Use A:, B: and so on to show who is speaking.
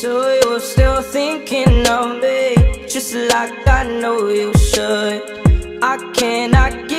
A: So you're still thinking of me Just like I know you should. I cannot